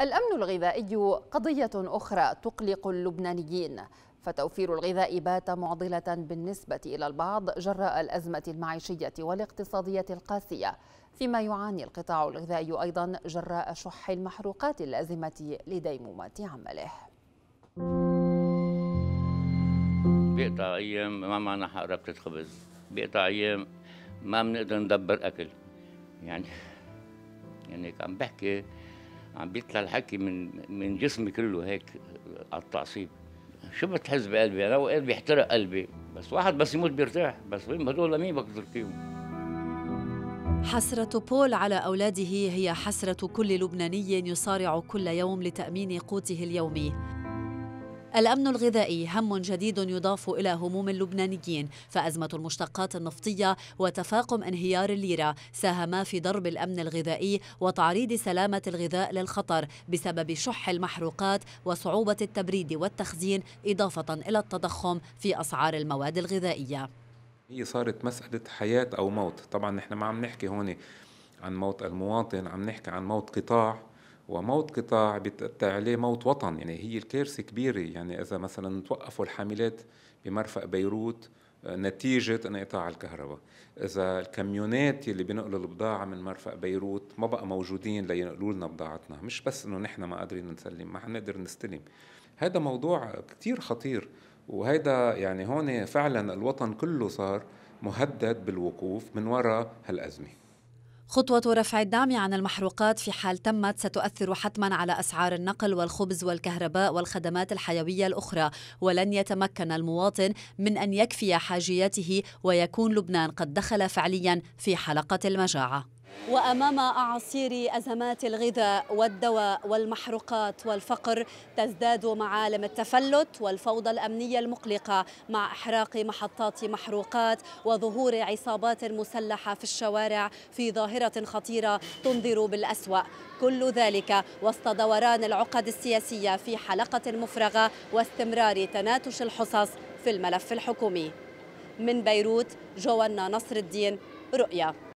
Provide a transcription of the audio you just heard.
الأمن الغذائي قضية أخرى تقلق اللبنانيين فتوفير الغذاء بات معضلة بالنسبة إلى البعض جراء الأزمة المعيشية والاقتصادية القاسية فيما يعاني القطاع الغذائي أيضا جراء شح المحروقات اللازمة لديمومة عمله. بيقطع أيام ما معنا حق ربطة خبز؟ بيقطع أيام ما بنقدر ندبر أكل. يعني يعني عم بحكي عم بيطلع الحكي من من جسمي كله هيك على التعصيب. شو بتحس بقلبي؟ أنا اوقات بيحترق قلبي. بس واحد بس يموت بيرتاح. بس وين هدول لمين بدك تركيهم حسرة بول على أولاده هي حسرة كل لبناني يصارع كل يوم لتأمين قوته اليومي. الأمن الغذائي هم جديد يضاف إلى هموم اللبنانيين فأزمة المشتقات النفطية وتفاقم انهيار الليرة ساهما في ضرب الأمن الغذائي وتعريض سلامة الغذاء للخطر بسبب شح المحروقات وصعوبة التبريد والتخزين إضافة إلى التضخم في أسعار المواد الغذائية. هي صارت مسألة حياة أو موت. طبعا نحن ما عم نحكي هون عن موت المواطن عم نحكي عن موت قطاع. وموت قطاع بيتأتى عليه موت وطن. يعني هي الكارثة كبيرة. يعني إذا مثلا توقفوا الحاملات بمرفق بيروت آه، نتيجة انقطاع الكهرباء. إذا الكاميونات اللي بينقلوا البضاعة من مرفق بيروت ما بقى موجودين لينقلوا لنا بضاعتنا. مش بس إنه نحن ما قادرين نسلم ما حنقدر نستلم. هذا موضوع كتير خطير. وهيدا يعني هون فعلا الوطن كله صار مهدد بالوقوف من وراء هالأزمة. خطوة رفع الدعم عن المحروقات في حال تمت ستؤثر حتما على أسعار النقل والخبز والكهرباء والخدمات الحيوية الأخرى ولن يتمكن المواطن من أن يكفي حاجياته ويكون لبنان قد دخل فعليا في حلقة المجاعة. وأمام أعاصير أزمات الغذاء والدواء والمحروقات والفقر تزداد معالم التفلت والفوضى الأمنية المقلقة مع إحراق محطات محروقات وظهور عصابات مسلحة في الشوارع في ظاهرة خطيرة تنذر بالأسوأ. كل ذلك وسط دوران العقد السياسية في حلقة مفرغة واستمرار تناتش الحصص في الملف الحكومي. من بيروت جوانا نصر الدين رؤيا.